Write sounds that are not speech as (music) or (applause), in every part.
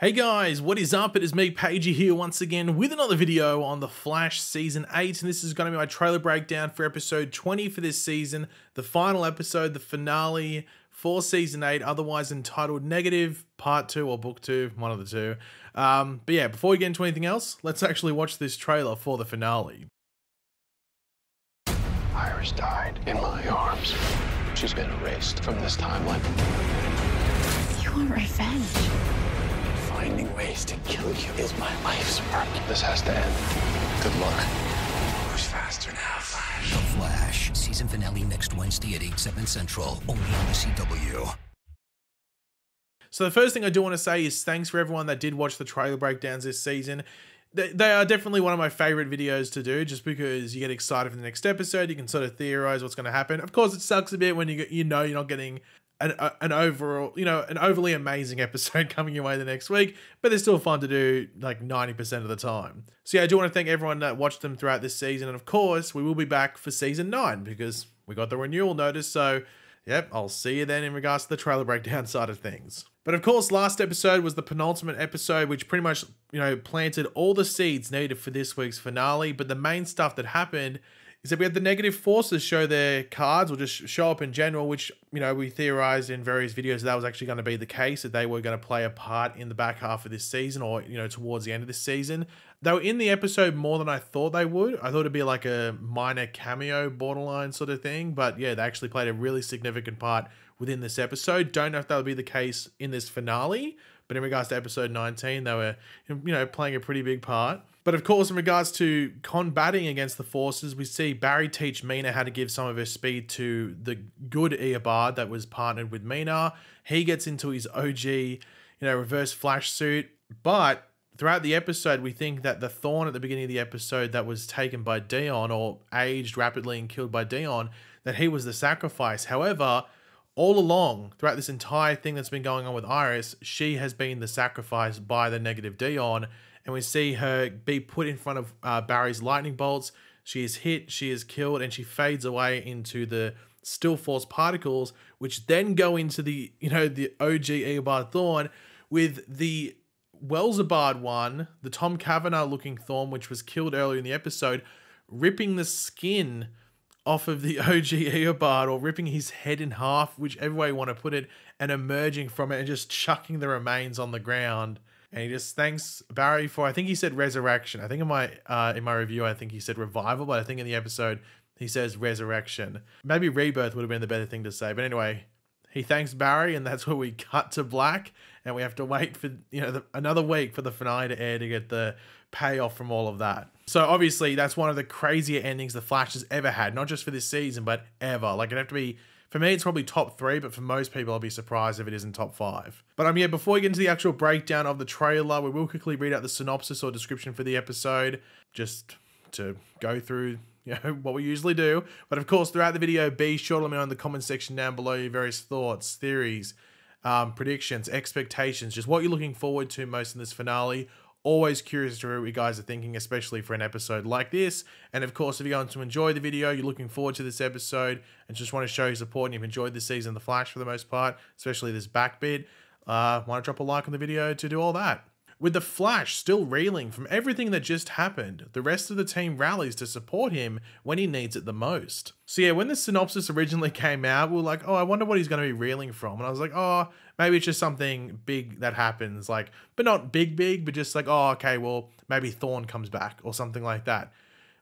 Hey guys, what is up? It is me, Pagey, here once again with another video on The Flash Season 8, and this is going to be my trailer breakdown for episode 20 for this season, the final episode, the finale for Season 8, otherwise entitled Negative Part 2 or Book 2, one of the two. Um, but yeah, before we get into anything else, let's actually watch this trailer for the finale. Iris died in my arms. She's been erased from this timeline. You want revenge? Finding ways to kill you is my life's work. This has to end. Good luck. Who's faster now, Flash? The Flash, season finale next Wednesday at 8, 7 Central, only on the CW. So the first thing I do want to say is thanks for everyone that did watch the trailer breakdowns this season. They, they are definitely one of my favorite videos to do just because you get excited for the next episode. You can sort of theorize what's going to happen. Of course, it sucks a bit when you you know you're not getting an, an overall, you know, an overly amazing (laughs) episode coming your way the next week, but they're still fun to do like 90% of the time. So yeah, I do want to thank everyone that watched them throughout this season. And of course, we will be back for season nine because we got the renewal notice. So yep, I'll see you then in regards to the trailer breakdown (laughs) side of things. But of course, last episode was the penultimate episode, which pretty much, you know, planted all the seeds needed for this week's finale. But the main stuff that happened is that we had the negative forces show their cards or just show up in general, which, you know, we theorized in various videos that was actually going to be the case, that they were going to play a part in the back half of this season or, you know, towards the end of this season. They were in the episode more than I thought they would. I thought it'd be like a minor cameo borderline sort of thing, but yeah, they actually played a really significant part within this episode. Don't know if that'll be the case in this finale, but in regards to episode 19, they were, you know, playing a pretty big part. But of course, in regards to combating against the forces, we see Barry teach Mina how to give some of her speed to the good Eobard that was partnered with Mina. He gets into his OG, you know, reverse flash suit. But throughout the episode, we think that the Thawne at the beginning of the episode that was taken by Dion or aged rapidly and killed by Dion, that he was the sacrifice. However, all along, throughout this entire thing that's been going on with Iris, she has been the sacrifice by the negative Dion and we see her be put in front of uh, Barry's lightning bolts. She is hit, she is killed, and she fades away into the still force particles, which then go into the you know the OG Eobard Thawne with the Welsabard one, the Tom Cavanagh looking Thawne, which was killed earlier in the episode, ripping the skin off of the (laughs) OG Eobard or ripping his head in half, whichever way you want to put it, and emerging from it and just chucking the remains on the ground and he just thanks Barry for I think he said resurrection. I think in my uh, in my review I think he said revival, but I think in the episode he says resurrection. Maybe rebirth would have been the better thing to say. But anyway, he thanks Barry, and that's (laughs) where we cut to black, and we have to wait for you know the, another week for the finale to air to get the payoff from all of that. So obviously that's one of the crazier endings the Flash has ever had, not just for this season, but ever. Like it'd have to be for me, it's probably top three, but for most people, I'll be surprised if it isn't top five. But um, yeah, before we get into the actual breakdown of the trailer, we will quickly read out the synopsis or description for the episode, just to go through (laughs) you know what we usually do. But of course, throughout the video, be sure to let me know in the comment section down below your various thoughts, theories, um, predictions, expectations, just what you're looking forward to most in this finale, Always curious to hear what you guys are thinking, especially for an episode like this. And of course, if you're going to enjoy the video, you're looking forward to this episode, and just want to show your support, and you've enjoyed this season of The Flash for the most part, especially this back bit, uh, want to drop a like on the video to do all that. With the Flash still reeling from everything that just happened, the rest of the team rallies to support him when he needs it the most. So yeah, when the synopsis originally (laughs) came out, we were like, oh, I wonder what he's going to be reeling from. And I was like, oh, maybe it's just something big that happens, like, but not big, big, but just like, oh, okay, well, maybe Thawne comes back or something like that.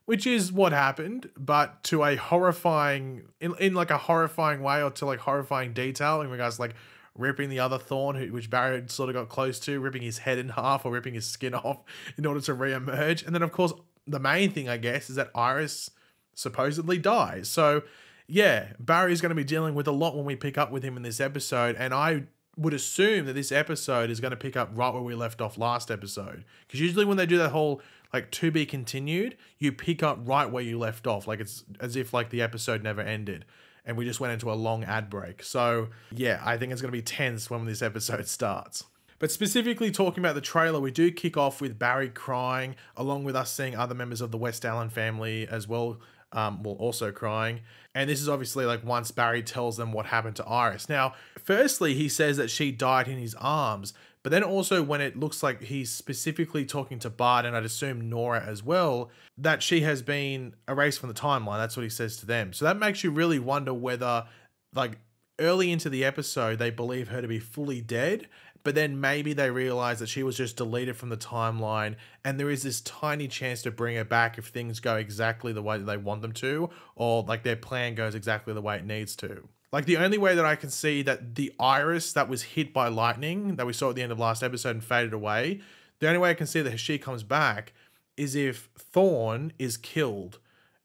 Which is what happened, but to a horrifying, in, in like a horrifying way or to like horrifying detail in regards to like ripping the other Thawne, which Barry sort of got close to, ripping his head in half or ripping his skin (laughs) off in order to re-emerge. And then, of course, the main thing, I guess, is that Iris supposedly dies. So, yeah, Barry's going to be dealing with a lot when we pick up with him in this episode. And I would assume that this episode is going to pick up right where we left off last episode. Because usually when they do that whole like to be continued, you pick up right where you left off. Like it's as if like the episode never ended and we just went into a long ad break. So, yeah, I think it's going to be tense when this episode (laughs) starts. But specifically talking about the trailer, we do kick off with Barry crying, along with us seeing other members of the West Allen family as well, um, well, also crying. And this is obviously like once Barry tells them what happened to Iris. Now, firstly, he says that she died in his arms, But then also when it looks like he's specifically talking to Bart and I'd assume Nora as well, that she has been erased from the timeline. That's what he says to them. So that makes you really wonder whether, like, early into the episode, they believe her to be fully dead. But then maybe they realize that she was just deleted from the timeline, and there is this tiny chance to bring her back if things go exactly the way that they want them to, or like their plan goes exactly the way it needs to. Like the only way that I can see that the iris that was hit by lightning that we saw at the end of last episode and faded away, the only way I can see that she comes back is if Thawne is killed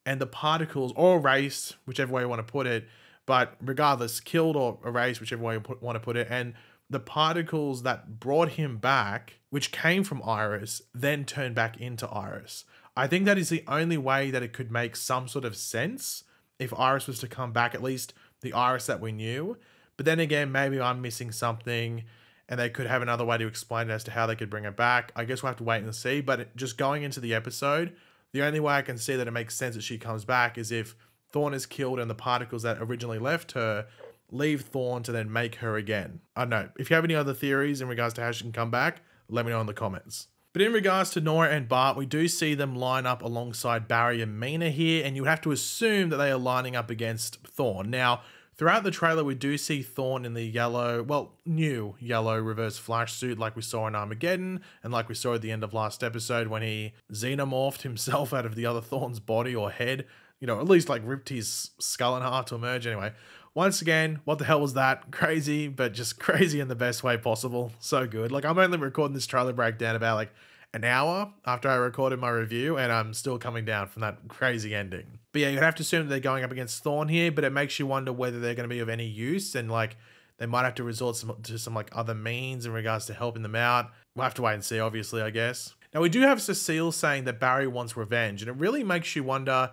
and the particles or erased, whichever way you want to put it, but regardless, killed or erased, whichever way you put, want to put it, and the particles that brought him back, which came from Iris, then turned back into Iris. I think that is the only way that it could make some sort of sense if Iris was to come back, at least the Iris that we knew. But then again, maybe I'm missing something and they could have another way to explain it as to how they could bring it back. I guess we'll have to wait and see. But just going into the episode, the only way I can see that it makes sense that she comes back is if Thawne is killed and the particles that originally left her leave Thawne to then make her again. I don't know. If you have any other theories in regards to how she can come back, let me know in the comments. But in regards to Nora and Bart, we do see them line up alongside Barry and Mina here, and you have to assume that they are lining up against Thawne. Now, throughout the trailer, we do see Thawne in the yellow, well, new yellow reverse flash suit like we saw in Armageddon, and like we saw at the end of last episode when he xenomorphed himself out of the other Thawne's body or head. You know, at least like ripped his skull in half to emerge. Anyway, once again, what the hell was that? (laughs) Crazy, but just (laughs) crazy in the best way possible. So good. Like, I'm only recording this trailer breakdown about like an hour after I recorded my review, and I'm still coming down from that crazy ending. But yeah, you'd have to assume they're going up against Thawne here, but it makes you wonder whether they're going to be of any use and like they might have to resort some, to some like other means in regards to helping them out. We'll have to wait and see, obviously, I guess. Now, we do have Cecile saying that Barry wants revenge, and it really makes you wonder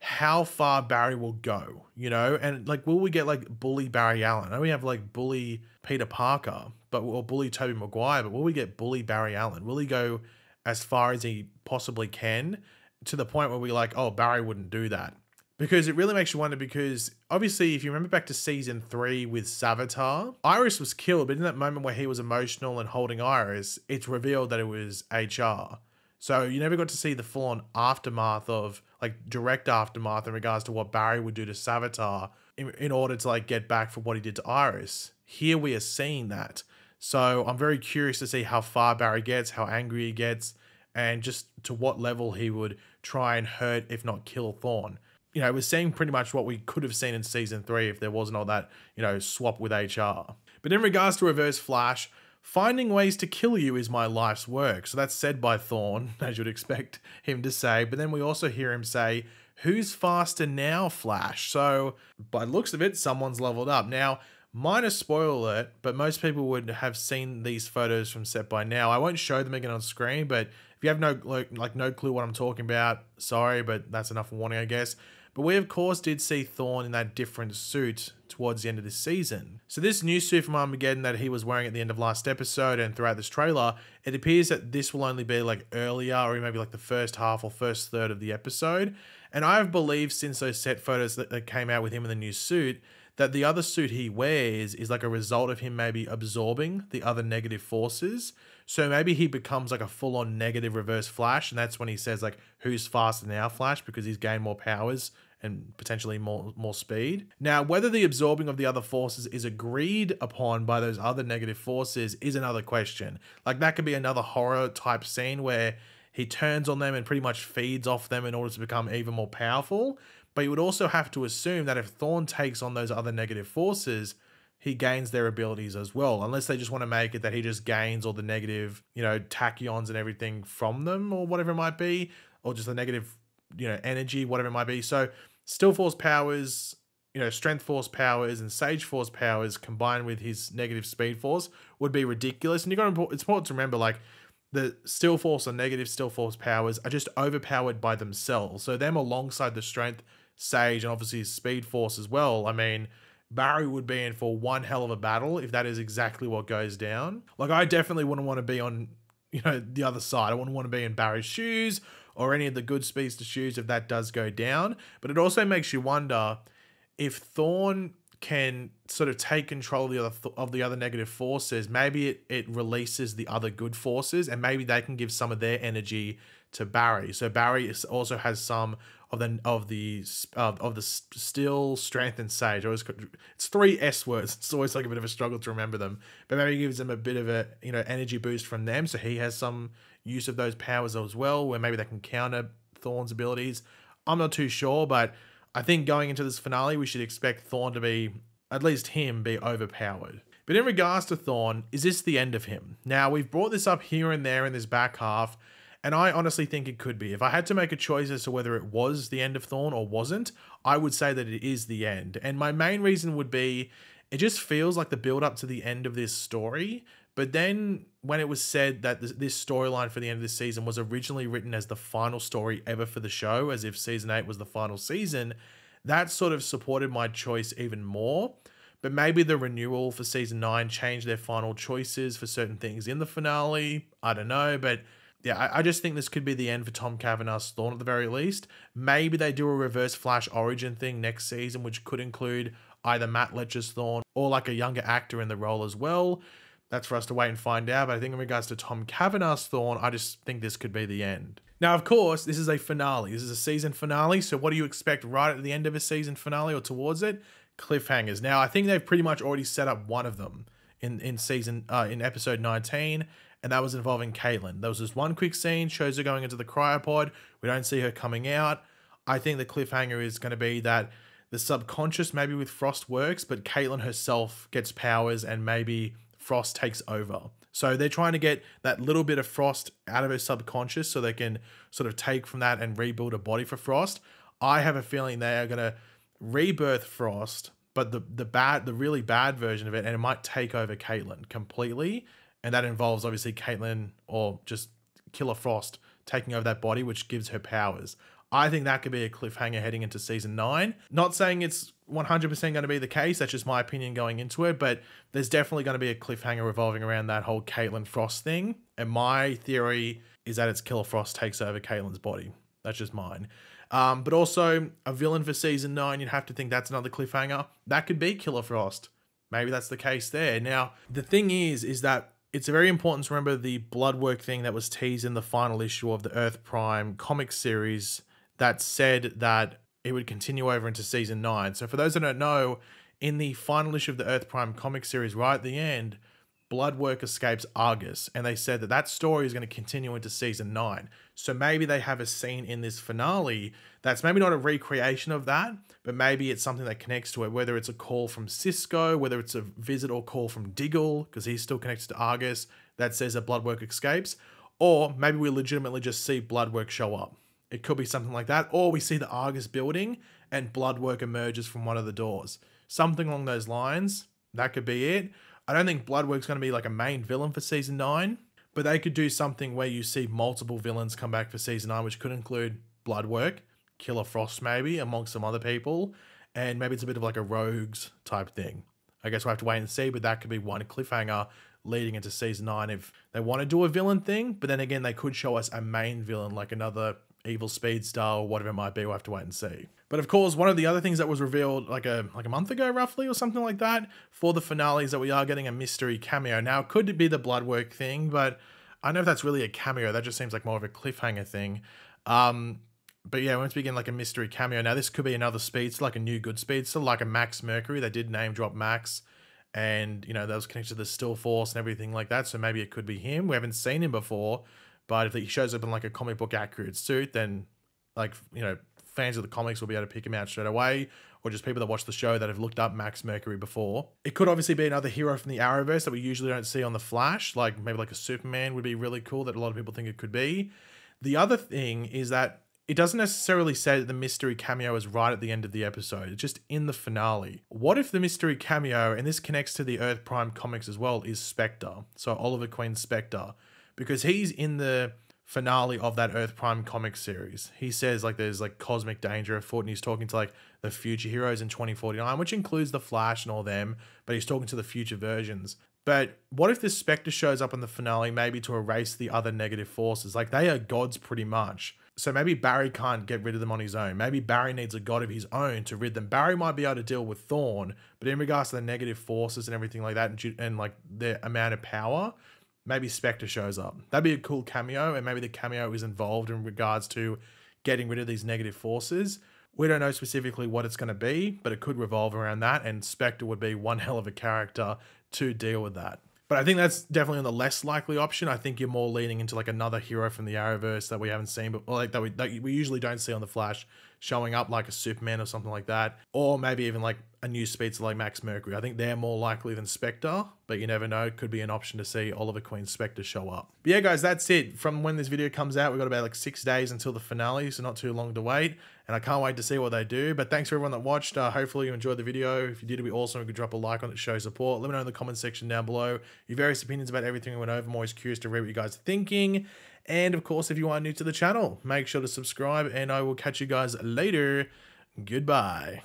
how far Barry will go, you know? And like, will we get like bully Barry Allen? I know we have like bully Peter Parker, but or bully Tobey Maguire, but will we get bully Barry Allen? Will he go as far as he possibly can to the point where we're like, oh, Barry wouldn't do that? Because it really makes you wonder. Because obviously, if you remember back to season three with Savitar, Iris was killed, but in that moment where he was emotional and holding Iris, it's revealed that it was HR. So you never got to see the full on aftermath of like direct aftermath in regards to what Barry would do to Savitar in, in order to like get back for what he did to Iris. Here we are seeing that. So I'm very curious to see how far Barry gets, how angry he gets, and just to what level he would try and hurt, if not kill Thawne. You know, we're seeing pretty much what we could have seen in season three if there wasn't all that, you know, swap with HR. But in regards to Reverse Flash, Finding ways to kill you is my life's work. So that's said by Thawne, (laughs) as you'd expect him to say. But then we also hear him say, Who's faster now, Flash? So by looks of it, someone's leveled up. Now, minor spoiler alert, but most people would have seen these photos from set by now. I won't show them again on screen, but if you have no like, like no clue what I'm talking about, sorry, but that's enough warning, I guess. But we, of course, did see Thawne in that different suit towards the end of this season. So, this new suit from Armageddon that he was wearing at the end of last episode and throughout this trailer, it appears that this will only be like earlier or maybe like the first half or first third of the episode. And I've believed since those set photos that came out with him in the new suit that the other suit he wears is like a result of him maybe absorbing the other negative forces. So maybe he becomes like a full on negative reverse flash, and that's when he says like who's faster now flash because he's gained more powers and potentially more more speed. Now, whether the absorbing of the other forces is agreed upon by those other negative forces is another question. Like that could be another horror type scene where he turns on them and pretty much feeds off them in order to become even more powerful. But you would also have to assume that if Thawne takes on those other negative forces, he gains their abilities as well, unless they just want to make it that he just gains all the negative, you know, tachyons and everything from them or whatever it might be, or just the negative you know energy, whatever it might be. So Still Force powers, you know, Strength Force powers and Sage Force powers combined with his negative Speed Force would be ridiculous. And you got to it's important to remember like the Still Force or negative Still Force powers are just overpowered by themselves. So them alongside the Strength, Sage, and obviously his Speed Force as well. I mean. Barry would be in for one hell of a battle if that is exactly what goes down. Like I definitely wouldn't want to be on, you know, the other side. I wouldn't want to be in Barry's shoes or any of the good speeds to shoes if that does go down. But it also makes you wonder if Thawne can sort of take control of the other th- of the other negative forces, maybe it, it releases the other good forces, and maybe they can give some of their energy to Barry. So Barry also has some of the of the uh, of the still strength and sage. Always it's three S words. (laughs) It's always like a bit of a struggle to remember them. But maybe it gives them a bit of a you know energy boost from them, so he has some use of those powers as well, where maybe they can counter Thawne's abilities. I'm not too sure, but I think going into this finale, we should expect Thawne to be at least him be overpowered. But in regards to Thawne, is this the end of him? Now we've brought this up here and there in this back half. And I honestly think it could be. If I had to make a choice as to whether it was the end of Thawne or wasn't, I would say that it is the end. And my main reason would be it just feels like the build up to the end of this story. But then when it was said that this, storyline for the end of this season was originally written as the final story ever for the show, as if season eight was the final season, that sort of supported my choice even more. But maybe the renewal for season nine changed their final choices for certain things in the finale. I don't know, but yeah, I, I just think this could be the end for Tom Cavanagh's Thawne at the very least. Maybe they do a reverse Flash origin thing next season, which could include either Matt Letscher's Thawne or like a younger actor in the role as well. That's for us to wait and find out. But I think in regards to Tom Cavanagh's Thawne, I just think this could be the end. Now, of course, this is a finale. This is a season finale. So, what do you expect right at the end of a season finale or towards it? Cliffhangers. Now, I think they've pretty much already set up one of them in in season uh, in episode 19, and that was involving Caitlin. There was this one quick scene shows her going into the cryopod. We don't see her coming out. I think the cliffhanger is going to be that the subconscious maybe with Frost works, but Caitlin herself gets powers and maybe Frost takes over. So they're trying to get that little bit of Frost out of her subconscious so they can sort of take from that and rebuild a body for Frost. I have a feeling they are going to rebirth Frost, but the the bad, the really bad version of it, and it might take over Caitlin completely, and that involves obviously Caitlin or just Killer Frost taking over that body, which gives her powers. I think that could be a cliffhanger heading into season nine. Not saying it's 100% going to be the case. That's just my opinion going into it. But there's definitely going to be a cliffhanger revolving around that whole Caitlin Frost thing. And my theory is that it's Killer Frost takes over Caitlin's body. That's just mine. Um, but also a villain for season nine. You'd have to think that's another cliffhanger. That could be Killer Frost. Maybe that's the case there. Now the thing is, is that it's very important to remember the Bloodwork thing that was teased in the final issue of the Earth Prime comic series that said that it would continue over into season nine. So, for those that don't know, in the final issue of the Earth Prime comic series, right at the end, Bloodwork escapes Argus, and they said that that story is going to continue into season nine. So maybe they have a scene in this finale that's maybe not a recreation of that, but maybe it's something that connects to it. Whether it's a call from Cisco, whether it's a visit or call from Diggle because he's still connected to Argus that says that Bloodwork escapes, or maybe we legitimately just see Bloodwork show up. It could be something like that, or we see the Argus building and Bloodwork emerges from one of the doors. Something along those lines. That could be it. I don't think Bloodwork's going to be like a main villain for season nine, but they could do something where you see multiple villains come back for season nine, which could include Bloodwork, Killer Frost, maybe, amongst some other people, and maybe it's a bit of like a rogues type thing. I guess we'll have to wait and see, but that could be one cliffhanger leading into season nine if they want to do a villain thing, but then again, they could show us a main villain like another evil speedstar or whatever it might be. We'll have to wait and see. But of course, one of the other things that was revealed like a like a month ago, roughly, or something like that, for the finales that we are getting a mystery cameo. Now, it could it be the bloodwork thing? But I don't know if that's really a cameo. That just seems like more of a cliffhanger thing. Um, but yeah, once we begin like a mystery cameo. Now, this could be another speedster, like a new good speedster, like a Max Mercury. They did name drop Max, and you know that was connected to the Still Force and everything like that. So maybe it could be him. We haven't seen him before, but if he shows up in like a comic book accurate suit, then like you know fans of the comics will be able to pick him out straight away, or just people that watch the show that have looked up Max Mercury before. It could obviously be another hero from the Arrowverse that we usually don't see on the Flash, like maybe like a Superman would be really cool that a lot of people think it could be. The other thing is that it doesn't necessarily say that the mystery cameo is right at the end of the episode. It's just in the finale. What if the mystery cameo, and this connects to the Earth Prime comics as well, is Spectre? So Oliver Queen Spectre, because he's in the finale of that Earth Prime comic series. He says like there's like cosmic danger afoot, and he's talking to like the future heroes in 2049, which includes the Flash and all them, but he's talking to the future versions. But what if this Spectre shows up in the finale, maybe to erase the other negative forces? Like they are gods pretty much. So maybe Barry can't get rid of them on his own. Maybe Barry needs a god of his own to rid them. Barry might be able to deal with Thawne, but in regards to the negative forces and everything like that, and, and like the amount of power, maybe Spectre shows up. That'd be a cool cameo, and maybe the cameo is involved in regards to getting rid of these negative forces. We don't know specifically what it's going to be, but it could revolve around that, and Spectre would be one (laughs) hell of a character to deal with that. But I think that's definitely on the less likely option. I think you're more leaning into like another hero from the Arrowverse that we haven't seen, but like that we that we usually don't see on the Flash showing up, like a Superman or something like that, or maybe even like a new speedster like Max Mercury. I think they're more likely than Spectre, but you never know. It could be an option to see Oliver Queen's Spectre show up. But yeah, guys, that's it. From when this video comes out, we've got about like six days until the finale, so not too long to wait. And I can't wait to see what they do. But thanks for everyone that watched. Uh, hopefully you enjoyed the video. If you did, it'd be awesome. You could drop a like on it, show support. Let me know in the comment section down below your various opinions about everything we went over. I'm always curious to read what you guys are thinking. And of course, if you are new to the channel, make sure to subscribe, and I will catch you guys later. Goodbye.